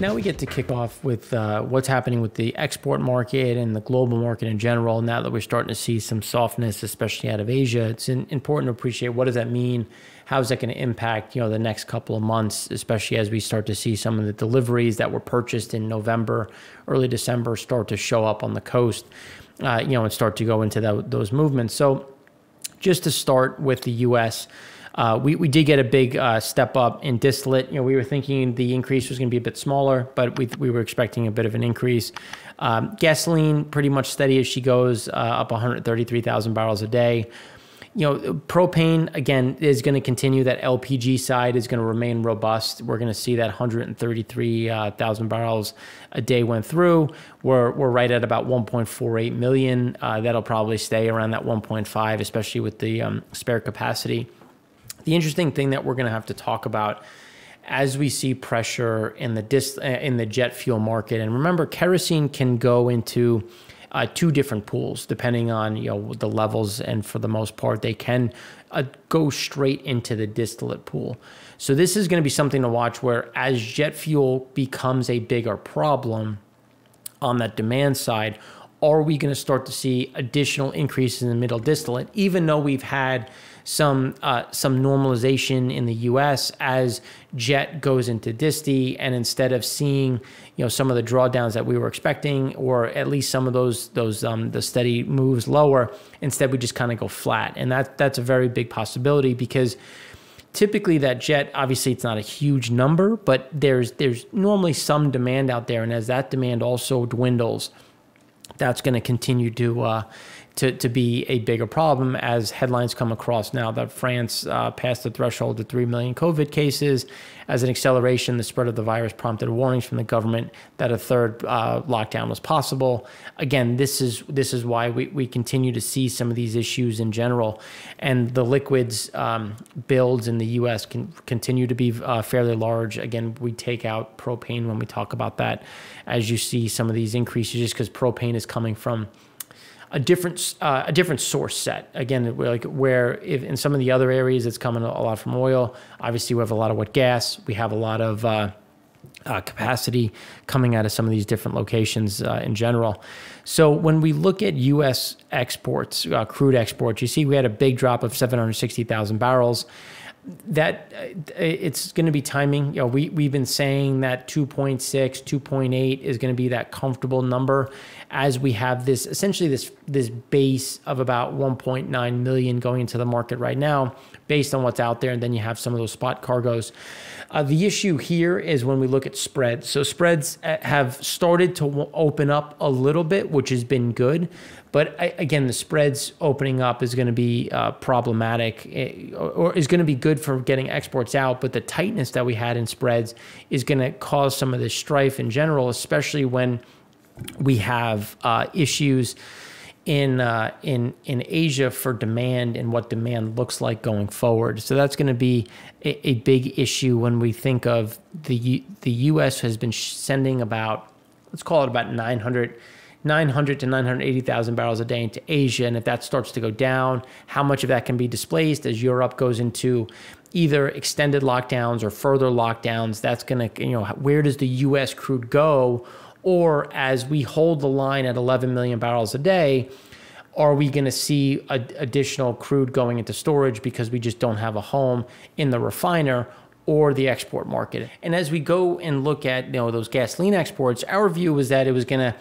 Now we get to kick off with uh, what's happening with the export market and the global market in general. Now that we're starting to see some softness, especially out of Asia, it's in, important to appreciate what does that mean. How is that going to impact you know the next couple of months, especially as we start to see some of the deliveries that were purchased in November, early December start to show up on the coast, uh, you know, and start to go into that, those movements. So, just to start with the U.S. Uh, we, we did get a big uh, step up in distillate. You know, we were thinking the increase was going to be a bit smaller, but we, we were expecting a bit of an increase. Um, gasoline, pretty much steady as she goes, uh, up 133,000 barrels a day. You know, propane again is going to continue. That LPG side is going to remain robust. We're going to see that 133,000 barrels a day went through. We're we're right at about 1.48 million. Uh, that'll probably stay around that 1.5, especially with the um, spare capacity the interesting thing that we're going to have to talk about as we see pressure in the dis, uh, in the jet fuel market, and remember, kerosene can go into uh, two different pools depending on you know the levels, and for the most part, they can uh, go straight into the distillate pool. So this is going to be something to watch. Where as jet fuel becomes a bigger problem on that demand side, are we going to start to see additional increases in the middle distillate, even though we've had some uh, some normalization in the U.S. as jet goes into disty, and instead of seeing you know some of the drawdowns that we were expecting, or at least some of those those um, the steady moves lower, instead we just kind of go flat, and that that's a very big possibility because typically that jet obviously it's not a huge number but there's there's normally some demand out there and as that demand also dwindles that's going to continue to uh, to, to be a bigger problem as headlines come across now that France uh, passed the threshold of 3 million COVID cases. As an acceleration, the spread of the virus prompted warnings from the government that a third uh, lockdown was possible. Again, this is this is why we, we continue to see some of these issues in general. And the liquids um, builds in the U.S. can continue to be uh, fairly large. Again, we take out propane when we talk about that as you see some of these increases just because propane is coming from a different uh, a different source set. Again, like where if in some of the other areas it's coming a lot from oil. Obviously, we have a lot of wet gas. We have a lot of uh, uh, capacity coming out of some of these different locations uh, in general. So when we look at U.S. exports, uh, crude exports, you see we had a big drop of 760,000 barrels that uh, it's going to be timing. You know, we we've been saying that 2.6, 2.8 is going to be that comfortable number as we have this essentially this this base of about 1.9 million going into the market right now based on what's out there and then you have some of those spot cargoes. Uh, the issue here is when we look at spreads. So spreads uh, have started to open up a little bit, which has been good. But again, the spreads opening up is going to be uh, problematic or is going to be good for getting exports out. But the tightness that we had in spreads is going to cause some of this strife in general, especially when we have uh, issues in uh, in in Asia for demand and what demand looks like going forward. So that's going to be a, a, big issue when we think of the the U.S. has been sending about let's call it about 900 900 to 980,000 barrels a day into Asia. And if that starts to go down, how much of that can be displaced as Europe goes into either extended lockdowns or further lockdowns? That's going to, you know, where does the U.S. crude go? Or as we hold the line at 11 million barrels a day, are we going to see a, additional crude going into storage because we just don't have a home in the refiner? or the export market. And as we go and look at you know those gasoline exports, our view was that it was going to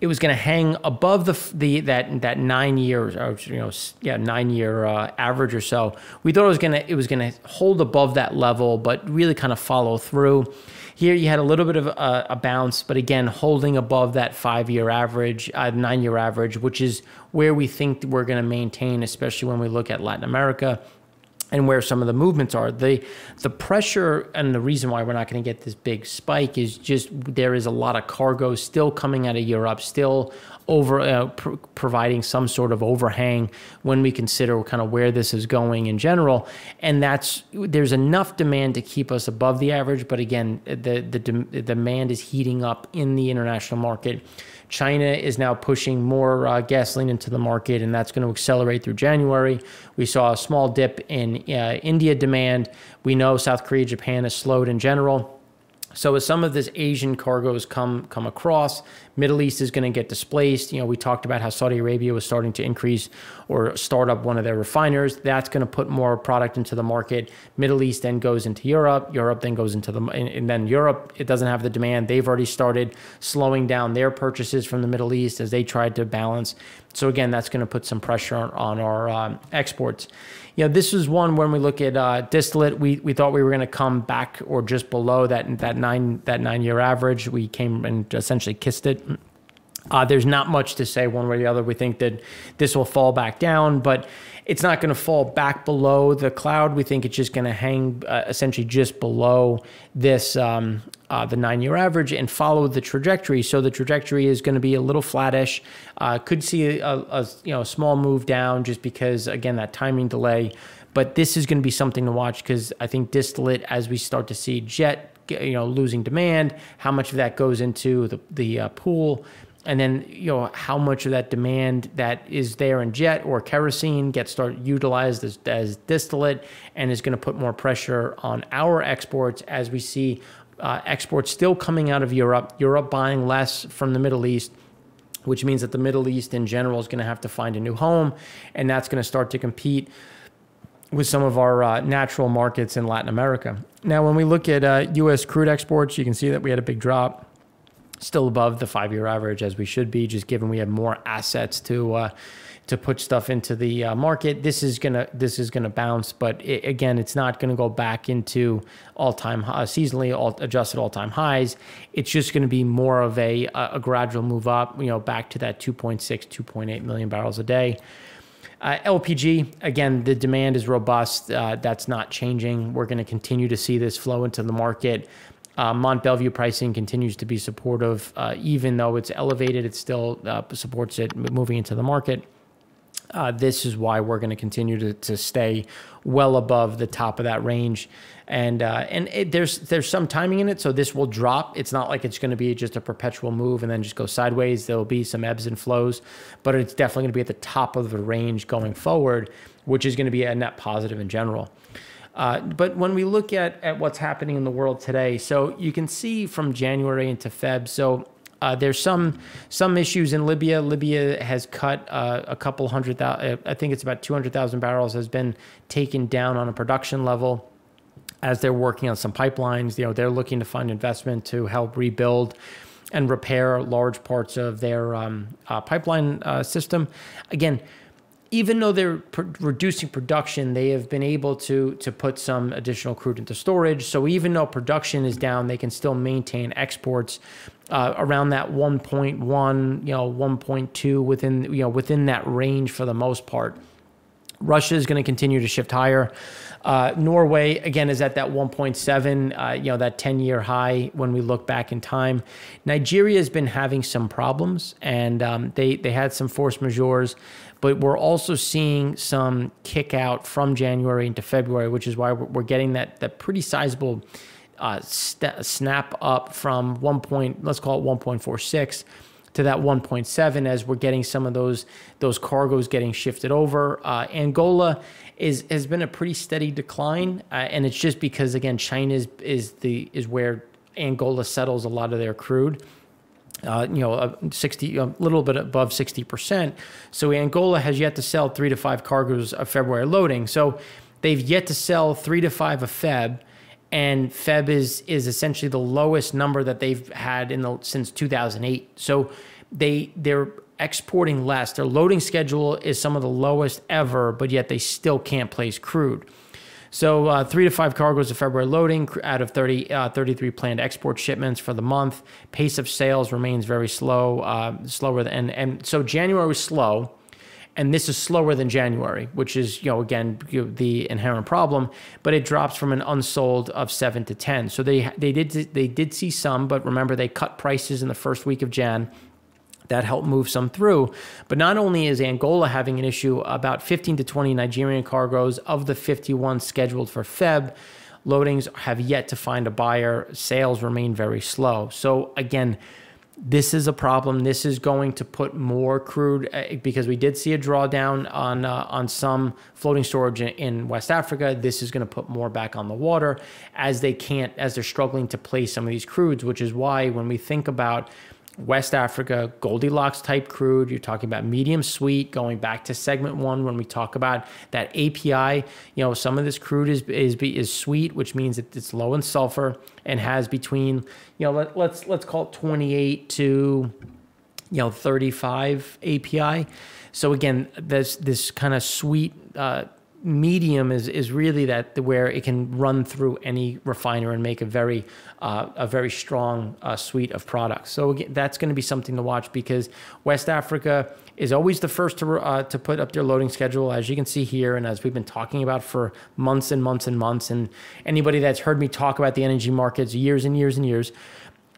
it was going to hang above the the that that nine years or you know yeah nine year uh, average or so. We thought it was gonna it was gonna hold above that level, but really kind of follow through. Here you had a little bit of a, a bounce, but again holding above that five year average, uh, nine year average, which is where we think we're going to maintain, especially when we look at Latin America and where some of the movements are. The the pressure and the reason why we're not going to get this big spike is just there is a lot of cargo still coming out of Europe, still over uh, pr providing some sort of overhang when we consider kind of where this is going in general. And that's there's enough demand to keep us above the average, but again, the the, the demand is heating up in the international market. China is now pushing more uh, gasoline into the market, and that's going to accelerate through January. We saw a small dip in uh, India demand. We know South Korea, Japan has slowed in general. So as some of this Asian cargoes come come across, Middle East is going to get displaced. You know, we talked about how Saudi Arabia was starting to increase or start up one of their refiners. That's going to put more product into the market. Middle East then goes into Europe. Europe then goes into the and then Europe it doesn't have the demand. They've already started slowing down their purchases from the Middle East as they tried to balance. So again, that's going to put some pressure on, on our um, exports you know, this is one when we look at uh, distillate, we, we thought we were going to come back or just below that that nine that nine year average. We came and essentially kissed it. Uh, there's not much to say one way or the other. We think that this will fall back down, but it's not going to fall back below the cloud. We think it's just going to hang uh, essentially just below this um, uh, the nine year average and follow the trajectory. So the trajectory is going to be a little flattish. Uh, could see a, a, you know small move down just because again that timing delay. But this is going to be something to watch because I think distillate as we start to see jet you know losing demand, how much of that goes into the the uh, pool and then you know how much of that demand that is there in jet or kerosene gets started utilized as, as distillate and is going to put more pressure on our exports as we see uh, exports still coming out of Europe, Europe buying less from the Middle East, which means that the Middle East in general is going to have to find a new home, and that's going to start to compete with some of our uh, natural markets in Latin America. Now, when we look at uh, U.S. crude exports, you can see that we had a big drop still above the five year average as we should be, just given we have more assets to uh, to put stuff into the uh, market. This is gonna this is gonna bounce, but it, again, it's not gonna go back into all time uh, seasonally all, adjusted all time highs. It's just gonna be more of a a gradual move up, you know, back to that 2.6, 2.8 million barrels a day. Uh, LPG, again, the demand is robust. Uh, that's not changing. We're going to continue to see this flow into the market. Uh, Mont Belvieu pricing continues to be supportive, uh, even though it's elevated. It still uh, supports it moving into the market. Uh, this is why we're going to continue to, to stay well above the top of that range, and uh, and it, there's there's some timing in it, so this will drop. It's not like it's going to be just a perpetual move and then just go sideways. There will be some ebbs and flows, but it's definitely going to be at the top of the range going forward, which is going to be a net positive in general. Uh, but when we look at, at what's happening in the world today, so you can see from January into Feb, so uh, there's some some issues in Libya. Libya has cut uh, a couple hundred thousand, uh, I think it's about 200,000 barrels has been taken down on a production level as they're working on some pipelines. You know, they're looking to find investment to help rebuild and repair large parts of their um, uh, pipeline uh, system. Again, even though they're reducing production, they have been able to to put some additional crude into storage. So even though production is down, they can still maintain exports uh, around that 1.1, you know, 1.2 within you know within that range for the most part. Russia is going to continue to shift higher. Uh, Norway again is at that 1.7, uh, you know, that 10-year high when we look back in time. Nigeria has been having some problems, and um, they they had some force majeures but we're also seeing some kick out from January into February, which is why we're getting that that pretty sizable uh, snap up from one point, let's call it 1.46 to that 1.7 as we're getting some of those those cargoes getting shifted over. Uh, Angola is has been a pretty steady decline, uh, and it's just because again China is is the is where Angola settles a lot of their crude uh, you know, a 60, a little bit above 60%. So Angola has yet to sell three to five cargoes of February loading. So they've yet to sell three to five of Feb, and Feb is is essentially the lowest number that they've had in the since 2008. So they they're exporting less. Their loading schedule is some of the lowest ever, but yet they still can't place crude. So uh, three to five cargoes of February loading out of 30, uh, 33 planned export shipments for the month. Pace of sales remains very slow, uh, slower than, and, and so January was slow. And this is slower than January, which is, you know, again, the inherent problem. But it drops from an unsold of seven to ten. So they they did they did see some, but remember they cut prices in the first week of Jan that helped move some through. But not only is Angola having an issue, about 15 to 20 Nigerian cargoes of the 51 scheduled for Feb loadings have yet to find a buyer. Sales remain very slow. So again, this is a problem. This is going to put more crude uh, because we did see a drawdown on uh, on some floating storage in, in West Africa. This is going to put more back on the water as they can't as they're struggling to place some of these crudes, which is why when we think about West Africa, Goldilocks type crude. You're talking about medium sweet, going back to segment one when we talk about that API. You know, some of this crude is is is sweet, which means that it's low in sulfur and has between you know let, let's let's call it 28 to you know 35 API. So again, this this kind of sweet. Uh, medium is is really that where it can run through any refiner and make a very uh, a very strong uh, suite of products. So again, that's going to be something to watch because West Africa is always the first to uh, to put up their loading schedule, as you can see here, and as we've been talking about for months and months and months. And anybody that's heard me talk about the energy markets years and years and years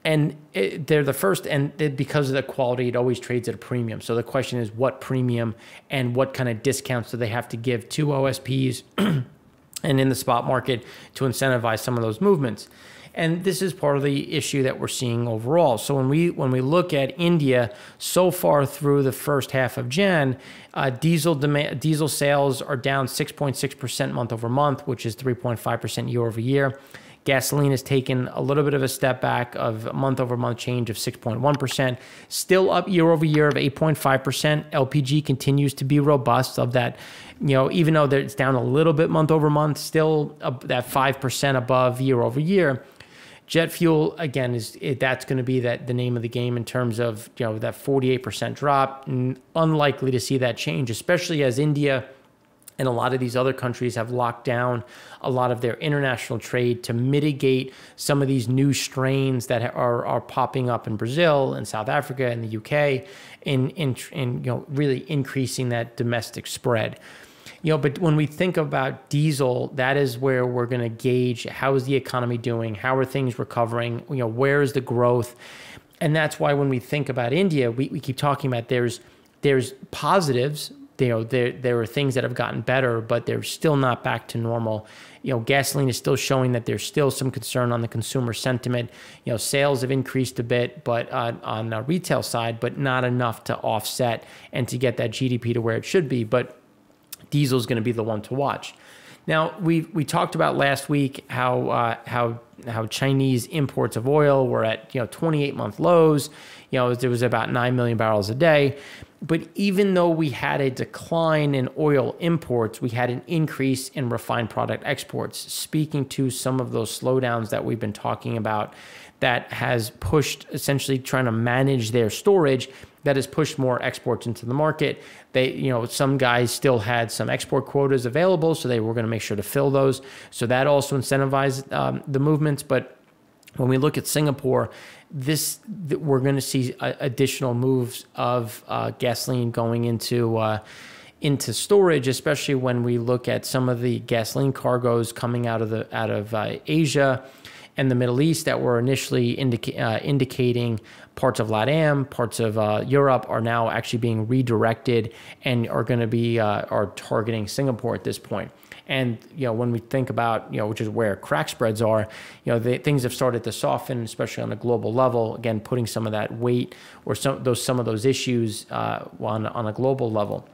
and it, they're the first and it, because of the quality it always trades at a premium. So the question is what premium and what kind of discounts do they have to give to osps and in the spot market to incentivize some of those movements? And this is part of the issue that we're seeing overall. So when we when we look at india so far through the first half of jan uh, diesel demand diesel sales are down 6.6% month over month which is 3.5% year over year Gasoline has taken a little bit of a step back of month over month change of 6.1%, still up year over year of 8.5%. LPG continues to be robust of that, you know, even though it's down a little bit month over month, still that 5% above year over year. Jet fuel again is it, that's going to be that the name of the game in terms of you know that 48% drop. Unlikely to see that change, especially as India and a lot of these other countries have locked down a lot of their international trade to mitigate some of these new strains that are, are popping up in Brazil and South Africa and the UK in, in, in you know, really increasing that domestic spread. You know, but when we think about diesel, that is where we're going to gauge how is the economy doing? How are things recovering? You know, where is the growth? And that's why when we think about India, we, we keep talking about there's there's positives you know there there are things that have gotten better, but they're still not back to normal. You know, gasoline is still showing that there's still some concern on the consumer sentiment. You know, sales have increased a bit, but uh, on the retail side, but not enough to offset and to get that GDP to where it should be. But diesel is going to be the one to watch. Now we we talked about last week how uh, how how Chinese imports of oil were at you know 28 month lows. You know there was about nine million barrels a day. But even though we had a decline in oil imports, we had an increase in refined product exports, speaking to some of those slowdowns that we've been talking about that has pushed essentially trying to manage their storage that has pushed more exports into the market. They, you know, some guys still had some export quotas available, so they were going to make sure to fill those. So that also incentivized um, the movements. But when we look at Singapore, this we're going to see additional moves of uh, gasoline going into uh, into storage, especially when we look at some of the gasoline cargoes coming out of the out of uh, Asia and the Middle East that were initially indica- uh, indicating parts of LATAM, parts of uh, Europe are now actually being redirected and are going to be uh, are targeting Singapore at this point. And you know, when we think about you know, which is where crack spreads are, you know, the, things have started to soften, especially on a global level. Again, putting some of that weight or some those some of those issues uh, on on a global level.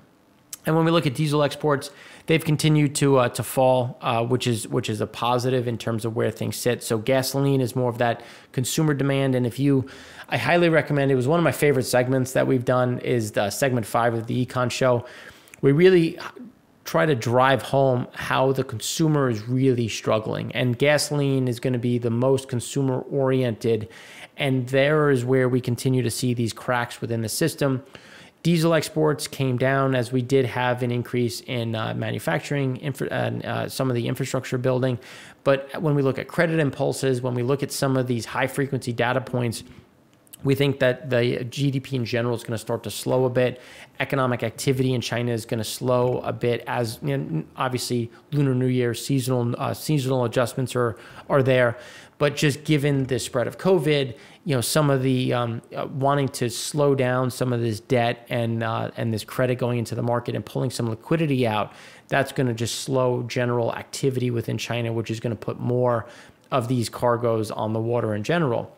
And when we look at diesel exports, they've continued to uh, to fall, uh, which is which is a positive in terms of where things sit. So gasoline is more of that consumer demand, and if you, I highly recommend. It was one of my favorite segments that we've done is the segment five of the Econ Show. We really try to drive home how the consumer is really struggling, and gasoline is going to be the most consumer oriented, and there is where we continue to see these cracks within the system Diesel exports came down as we did have an increase in uh, manufacturing, uh, uh, some of the infrastructure building. But when we look at credit impulses, when we look at some of these high frequency data points, we think that the GDP in general is going to start to slow a bit. Economic activity in China is going to slow a bit as you know, obviously Lunar New Year seasonal uh, seasonal adjustments are are there. But just given the spread of COVID, you know, some of the um, uh, wanting to slow down some of this debt and uh, and this credit going into the market and pulling some liquidity out, that's going to just slow general activity within China, which is going to put more of these cargoes on the water in general.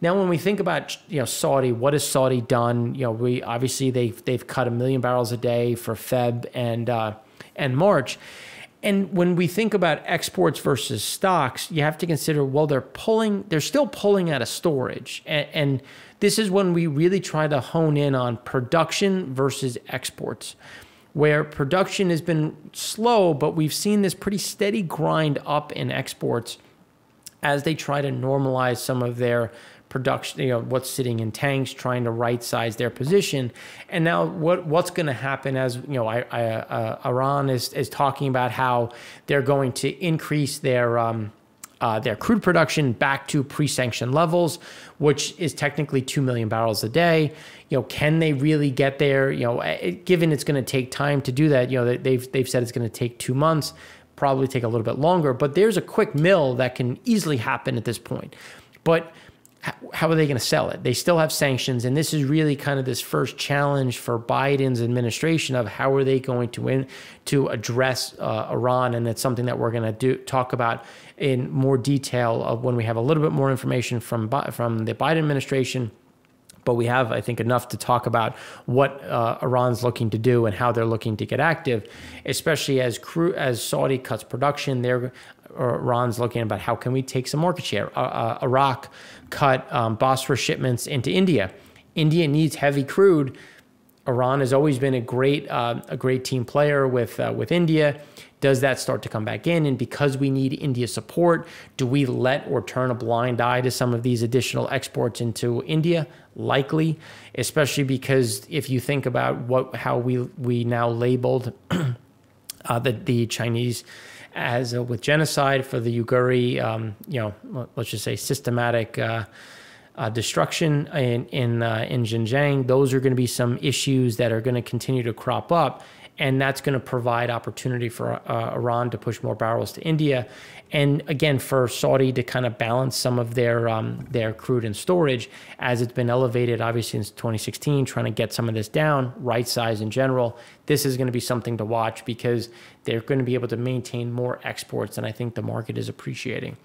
Now, when we think about you know Saudi, what has Saudi done? You know, we obviously they've they've cut a million barrels a day for Feb and uh, and March. And when we think about exports versus stocks, you have to consider well, they're pulling, they're still pulling out of storage. And, and this is when we really try to hone in on production versus exports, where production has been slow, but we've seen this pretty steady grind up in exports as they try to normalize some of their production, you know, what's sitting in tanks, trying to right size their position. And now what what's going to happen as, you know, I, I, uh, Iran is, is talking about how they're going to increase their, um, uh, their crude production back to pre-sanction levels, which is technically two million barrels a day. You know, can they really get there? You know, eh, given it's going to take time to do that. You know, they've they've said it's going to take two months, probably take a little bit longer. But there's a quick mill that can easily happen at this point. But how are they going to sell it? They still have sanctions, and this is really kind of this first challenge for Biden's administration of how are they going to win to address uh, Iran, and it's something that we're going to do talk about in more detail of when we have a little bit more information from from the Biden administration. But we have, I think, enough to talk about what uh, Iran's looking to do and how they're looking to get active, especially as crew, as Saudi cuts production. They're Iran's looking about how can we take some market share. Uh, uh, Iraq cut um, Basra shipments into India. India needs heavy crude. Iran has always been a great uh, a great team player with uh, with India. Does that start to come back in? And because we need India support, do we let or turn a blind eye to some of these additional exports into India? Likely, especially because if you think about what how we we now labeled uh, the the Chinese as uh, with genocide for the Uiguri, um, you know, let's just say systematic uh, uh, destruction in in uh, in Xinjiang. Those are going to be some issues that are going to continue to crop up, and that's going to provide opportunity for uh, Iran to push more barrels to India, and again for Saudi to kind of balance some of their um, their crude and storage as it's been elevated obviously since 2016, trying to get some of this down, right size in general. This is going to be something to watch because they're going to be able to maintain more exports, and I think the market is appreciating.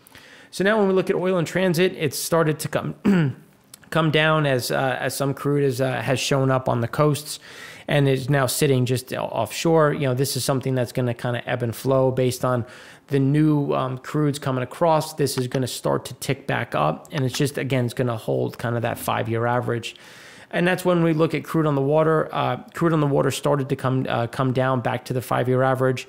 So now when we look at oil in transit, it's started to come. come down as uh, as some crude has uh, has shown up on the coasts and is now sitting just offshore. You know, this is something that's going to kind of ebb and flow based on the new um, crudes coming across. This is going to start to tick back up, and it's just again, it's going to hold kind of that five year average. And that's when we look at crude on the water. Uh, crude on the water started to come uh, come down back to the five year average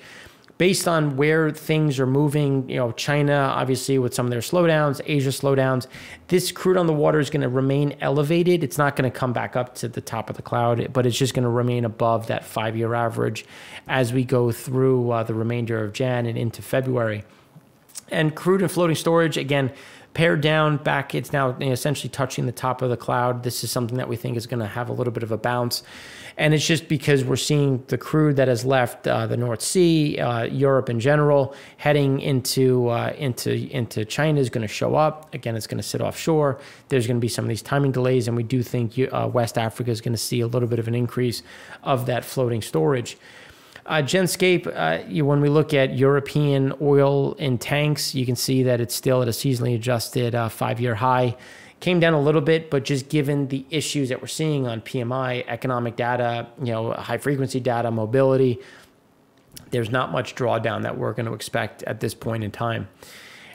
based on where things are moving, you know, China obviously with some of their slowdowns, Asia slowdowns, this crude on the water is going to remain elevated. It's not going to come back up to the top of the cloud, but it's just going to remain above that five year average as we go through uh, the remainder of Jan and into February. And crude and floating storage, again, pared down back. It's now essentially touching the top of the cloud. This is something that we think is going to have a little bit of a bounce. And it's just because we're seeing the crude that has left uh, the North Sea, uh, Europe in general, heading into uh, into into China is going to show up. Again, it's going to sit offshore. There's going to be some of these timing delays, and we do think uh, West Africa is going to see a little bit of an increase of that floating storage. Uh, Genscape, uh, you, when we look at European oil in tanks, you can see that it's still at a seasonally adjusted uh, five year high. Came down a little bit, but just given the issues that we're seeing on PMI, economic data, you know, high frequency data, mobility, there's not much drawdown that we're going to expect at this point in time.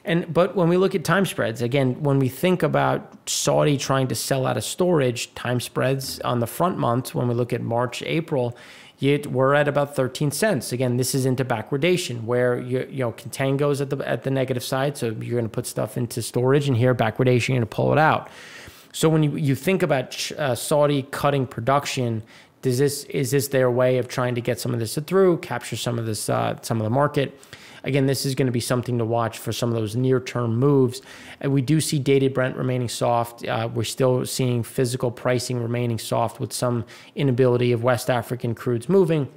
And but when we look at time spreads, again, when we think about Saudi trying to sell out of storage, time spreads on the front months, when we look at March, April, We're at about 13 cents. Again, this is into backwardation where you, you know contango's at the at the negative side, so you're going to put stuff into storage, and here backwardation, you're going to pull it out. So when you, you think about uh, Saudi cutting production, does this is this their way of trying to get some of this through, capture some of this uh, some of the market? Again, this is going to be something to watch for some of those near term moves. And we do see dated Brent remaining soft. Uh, we're still seeing physical pricing remaining soft with some inability of West African crudes moving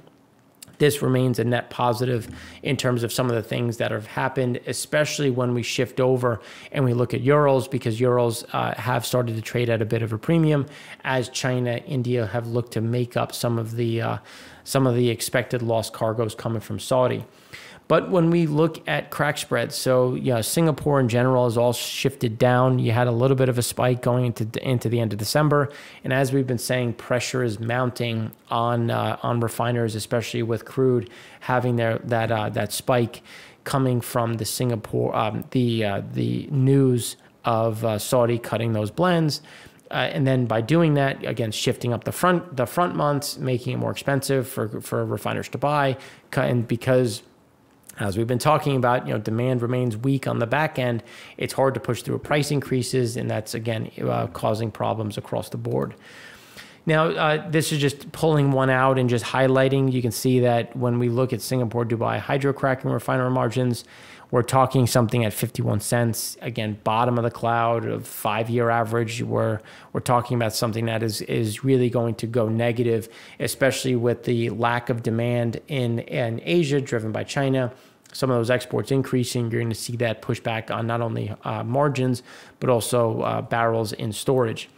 this remains a net positive in terms of some of the things that have happened, especially when we shift over and we look at Urals, because Urals uh, have started to trade at a bit of a premium as China, India have looked to make up some of the uh, some of the expected lost cargoes coming from Saudi. But when we look at crack spreads, so know, Singapore in general has all shifted down. You had a little bit of a spike going into into the end of December, and as we've been saying, pressure is mounting on uh, on refiners, especially with crude having their that uh, that spike coming from the Singapore um, the uh, the news of uh, Saudi cutting those blends. Uh, and then by doing that, again, shifting up the front the front months, making it more expensive for for refiners to buy, and because as we've been talking about, you know, demand remains weak on the back end. It's hard to push through price increases, and that's again uh, causing problems across the board. Now, uh, this is just pulling one out and just highlighting. You can see that when we look at Singapore, Dubai hydrocracking refinery margins, we're talking something at 51 cents. Again, bottom of the cloud of five-year average. We're we're talking about something that is is really going to go negative, especially with the lack of demand in in Asia, driven by China. Some of those exports increasing, you're going to see that push back on not only uh, margins but also uh, barrels in storage.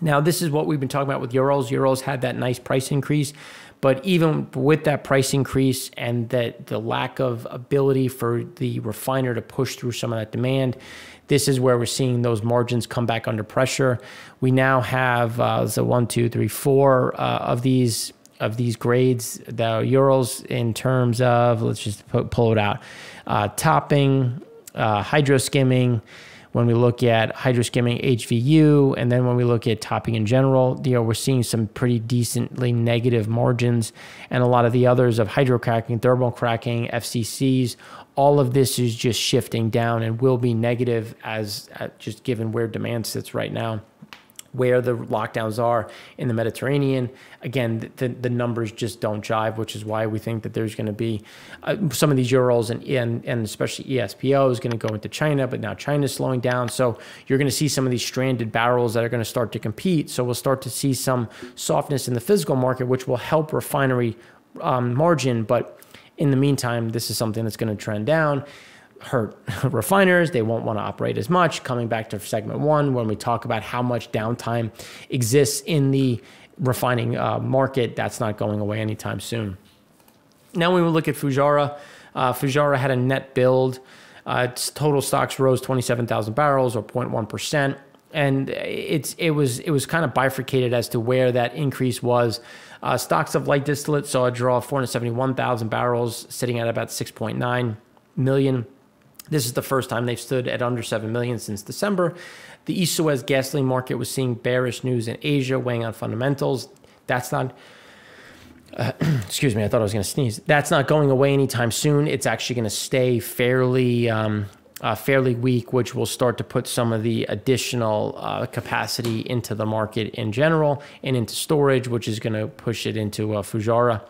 Now, this is what we've been talking about with Urals. Urals had that nice price increase. But even with that price increase and that the lack of ability for the refiner to push through some of that demand, this is where we're seeing those margins come back under pressure. We now have uh, the one, two, three, four uh, of these of these grades, the Urals in terms of let's just pull it out, uh, topping, uh, hydro skimming when we look at hydroskimming HVU, and then when we look at topping in general, you know, we're seeing some pretty decently negative margins. And a lot of the others of hydrocracking, thermal cracking, FCCs, all of this is just shifting down and will be negative as uh, just given where demand sits right now where the lockdowns are in the Mediterranean. Again, the, the numbers just don't jive, which is why we think that there's going to be uh, some of these Urals and, and, and especially ESPO is going to go into China, but now China's slowing down. So you're going to see some of these stranded barrels that are going to start to compete. So we'll start to see some softness in the physical market, which will help refinery um, margin. But in the meantime, this is something that's going to trend down hurt refiners. They won't want to operate as much. Coming back to segment one, when we talk about how much downtime exists in the refining uh, market, that's not going away anytime soon. Now, we look at Fujara, uh, Fujairah had a net build. Uh, its total stocks rose 27,000 barrels or 0.1%. And it's it was it was kind of bifurcated as to where that increase was. Uh, stocks of light distillate saw a draw of 471,000 barrels, sitting at about 6.9 million. This is the first time they've stood at under 7 million since December. The East Suez gasoline market was seeing bearish news in Asia weighing on fundamentals. That's not, uh, excuse me, I thought I was going to sneeze. That's not going away anytime soon. It's actually going to stay fairly. Um, uh, fairly weak, which will start to put some of the additional uh, capacity into the market in general and into storage, which is going to push it into uh, Fujairah.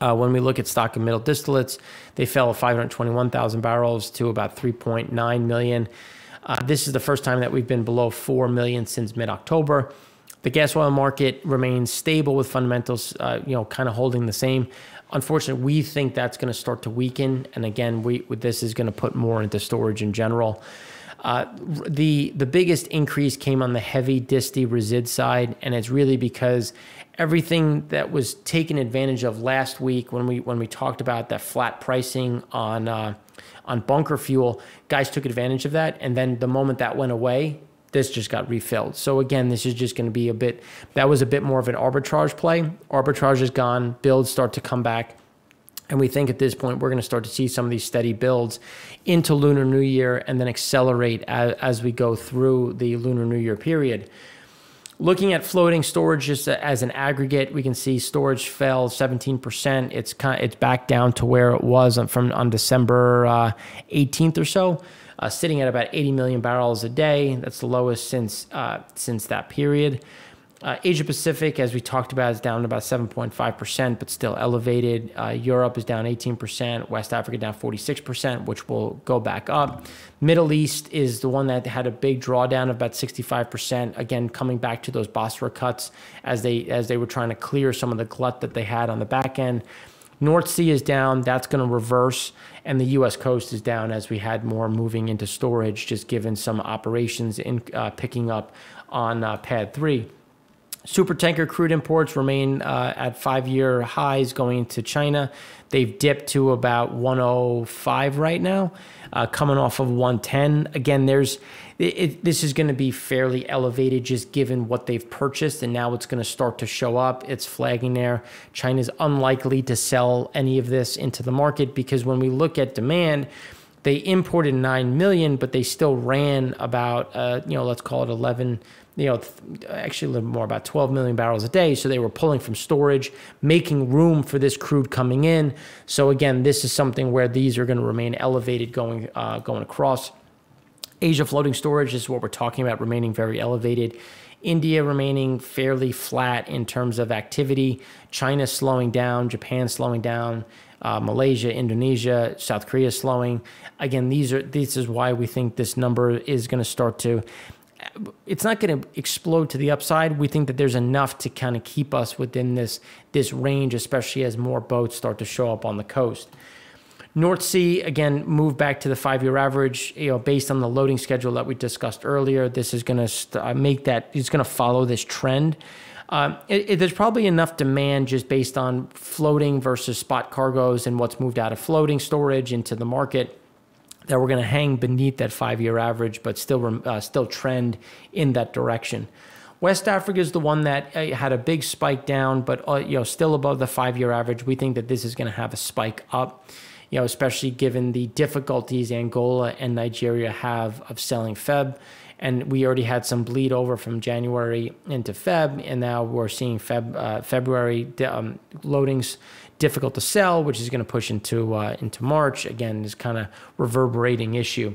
Uh, when we look at stock and middle distillates, they fell 521,000 barrels to about 3.9 million. Uh, this is the first time that we've been below 4 million since mid October. The gas oil market remains stable with fundamentals, uh, you know, kind of holding the same. Unfortunately, we think that's going to start to weaken, and again, we this is going to put more into storage in general. Uh, the the biggest increase came on the heavy disty resid side, and it's really because everything that was taken advantage of last week when we when we talked about that flat pricing on uh, on bunker fuel, guys took advantage of that, and then the moment that went away, this just got refilled. So again, this is just going to be a bit. That was a bit more of an arbitrage play. Arbitrage is gone. Builds start to come back. And we think at this point we're going to start to see some of these steady builds into Lunar New Year and then accelerate as, as we go through the Lunar New Year period. Looking at floating storage just as an aggregate, we can see storage fell 17%. It's kind of, it's back down to where it was on, from on December uh, 18th or so, uh, sitting at about 80 million barrels a day. That's the lowest since uh, since that period. Uh, Asia Pacific, as we talked about, is down about 7.5%, but still elevated. Uh, Europe is down 18%, West Africa down 46%, which will go back up. Middle East is the one that had a big drawdown of about 65%. Again, coming back to those Basra cuts as they as they were trying to clear some of the glut that they had on the back end. North Sea is down. That's going to reverse. And the U.S. coast is down as we had more moving into storage, just given some operations in uh, picking up on uh, PADD three. Supertanker crude imports remain uh, at five year highs going into China. They've dipped to about 105 right now, uh, coming off of 110. Again, there's it, it, this is going to be fairly elevated just given what they've purchased, and now it's going to start to show up. It's flagging there. China's unlikely to sell any of this into the market because when we look at demand, they imported 9 million, but they still ran about, uh, you know, let's call it 11 you know, actually a little more about 12 million barrels a day. So they were pulling from storage, making room for this crude coming in. So again, this is something where these are going to remain elevated going uh, going across. Asia floating storage is what we're talking about, remaining very elevated. India remaining fairly flat in terms of activity. China slowing down, Japan slowing down. Uh, Malaysia, Indonesia, South Korea slowing. Again, these are this is why we think this number is going to start to it's not going to explode to the upside. We think that there's enough to kind of keep us within this this range, especially as more boats start to show up on the coast. North Sea again moved back to the five-year average. You know, based on the loading schedule that we discussed earlier, this is going to uh, make that. It's going to follow this trend. Um, it, it, there's probably enough demand just based on floating versus spot cargoes and what's moved out of floating storage into the market that we're going to hang beneath that five-year average, but still uh, still trend in that direction. West Africa is the one that uh, had a big spike down, but uh, you know still above the five-year average. We think that this is going to have a spike up, you know, especially given the difficulties Angola and Nigeria have of selling Feb. And we already had some bleed over from January into Feb, and now we're seeing Feb uh, February um, loadings difficult to sell, which is going to push into uh, into March. Again, this kind of reverberating issue.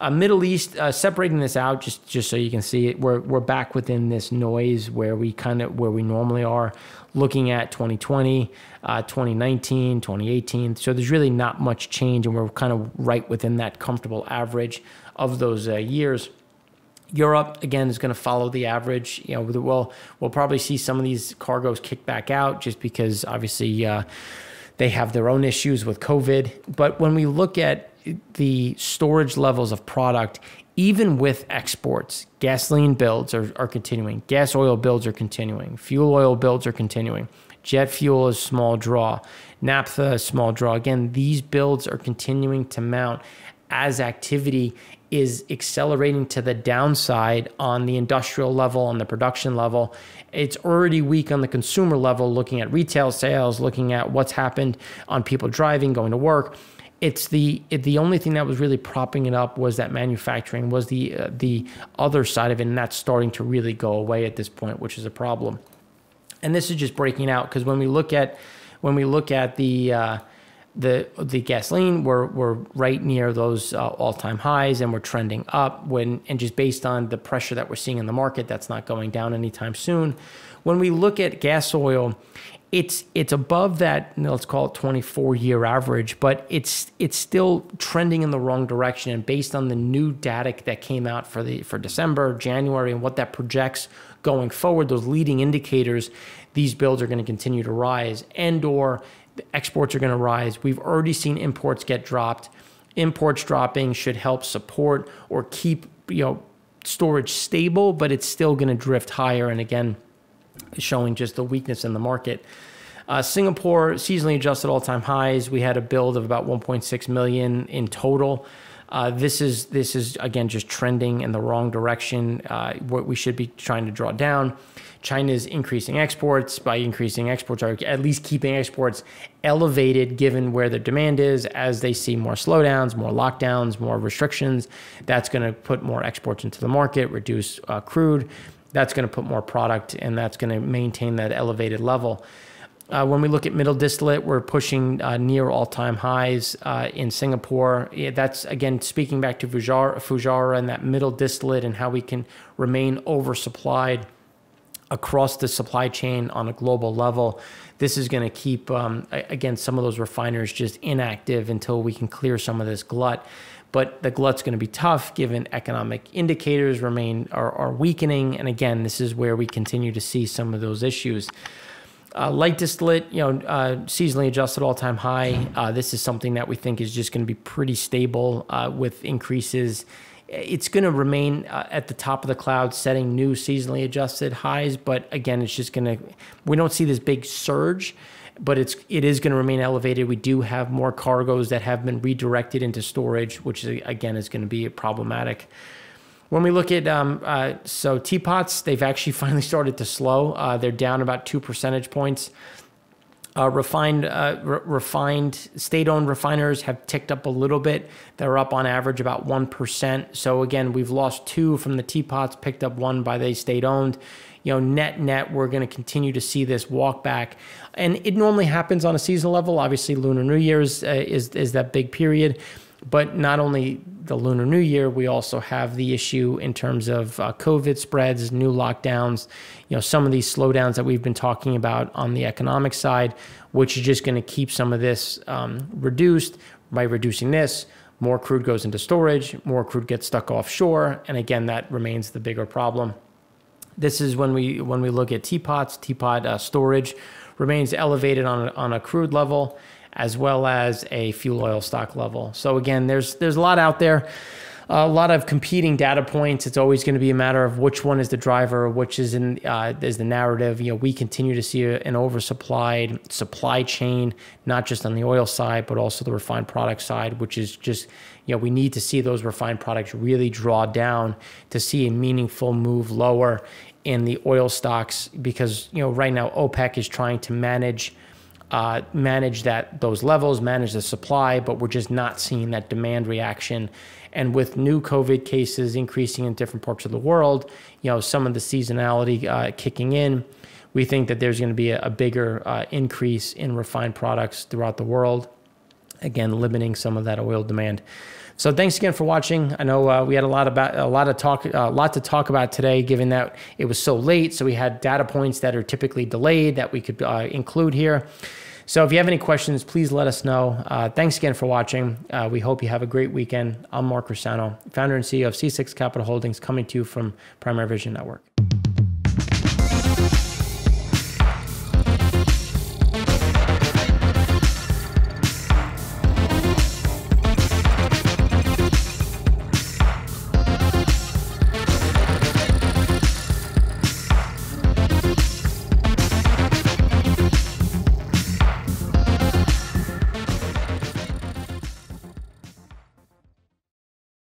Uh, Middle East, uh, separating this out just just so you can see it, we're we're back within this noise where we kind of where we normally are, looking at 2020, uh, 2019, 2018. So there's really not much change, and we're kind of right within that comfortable average of those uh, years. Europe again is going to follow the average. You know, we'll we'll probably see some of these cargoes kick back out just because obviously uh, they have their own issues with COVID. But when we look at the storage levels of product, even with exports, gasoline builds are, are continuing, gas oil builds are continuing, fuel oil builds are continuing. Jet fuel is small draw, naphtha is small draw. Again, these builds are continuing to mount as activity is accelerating to the downside on the industrial level, on the production level. It's already weak on the consumer level, looking at retail sales, looking at what's happened on people driving, going to work. It's the it, the only thing that was really propping it up was that manufacturing was the uh, the other side of it, and that's starting to really go away at this point, which is a problem. And this is just breaking out because when we look at when we look at the uh, the the gasoline we're we're right near those uh, all time highs and we're trending up when and just based on the pressure that we're seeing in the market that's not going down anytime soon. When we look at gas oil it's it's above that let's call it 24 year average but it's it's still trending in the wrong direction. And based on the new data that came out for the for December January and what that projects going forward those leading indicators these bills are going to continue to rise. And or exports are going to rise. We've already seen imports get dropped. Imports dropping should help support or keep you know storage stable, but it's still going to drift higher. And again, showing just the weakness in the market. Uh, Singapore seasonally adjusted all-time highs. We had a build of about 1.6 million in total. Uh, this is this is again just trending in the wrong direction. Uh, what we should be trying to draw down. China is increasing exports. By increasing exports, are at least keeping exports elevated given where the demand is. As they see more slowdowns, more lockdowns, more restrictions, that's going to put more exports into the market, reduce uh, crude. That's going to put more product, and that's going to maintain that elevated level. Uh, when we look at middle distillate, we're pushing uh, near all-time highs uh, in Singapore. Yeah, that's again speaking back to Fujara, Fujairah and that middle distillate and how we can remain oversupplied across the supply chain on a global level. This is going to keep um, again some of those refiners just inactive until we can clear some of this glut. But the glut's going to be tough given economic indicators remain are, are weakening, and again, this is where we continue to see some of those issues. Uh, light distillate, you know, uh, seasonally adjusted all time high. Uh, this is something that we think is just going to be pretty stable uh, with increases it's going to remain uh, at the top of the cloud, setting new seasonally adjusted highs. But again, it's just going to, we don't see this big surge but it's it is going to remain elevated. We do have more cargoes that have been redirected into storage, which is, again is going to be problematic. When we look at um, uh, so teapots, they've actually finally started to slow. Uh, they're down about two percentage points. Uh, refined, uh, re- refined state-owned refiners have ticked up a little bit. They're up on average about one percent. So again, we've lost two from the teapots, picked up one by the state-owned. You know, net net, we're going to continue to see this walk back, and it normally happens on a seasonal level. Obviously, Lunar New Year uh, is, is that big period. But not only the Lunar New Year, we also have the issue in terms of uh, COVID spreads, new lockdowns, you know, some of these slowdowns that we've been talking about on the economic side, which is just going to keep some of this um, reduced. By reducing this, more crude goes into storage, more crude gets stuck offshore, and again, that remains the bigger problem. This is when we when we look at teapots, teapot uh, storage remains elevated on on a crude level as well as a fuel oil stock level. So again, there's there's a lot out there, a lot of competing data points. It's always going to be a matter of which one is the driver, which is in uh, is the narrative. You know, we continue to see an oversupplied supply chain, not just on the oil side, but also the refined product side, which is just you know we need to see those refined products really draw down to see a meaningful move lower in the oil stocks because you know right now OPEC is trying to manage uh, manage that those levels, manage the supply, but we're just not seeing that demand reaction. And with new COVID cases increasing in different parts of the world, you know, some of the seasonality uh, kicking in, we think that there's going to be a, a bigger uh, increase in refined products throughout the world. Again, limiting some of that oil demand. So thanks again for watching. I know uh, we had a lot about a lot of talk, a lot to talk about today, given that it was so late. So we had data points that are typically delayed that we could uh, include here. So if you have any questions, please let us know. Uh, thanks again for watching. Uh, we hope you have a great weekend. I'm Mark Rossano, founder and CEO of C6 Capital Holdings, coming to you from Primary Vision Network.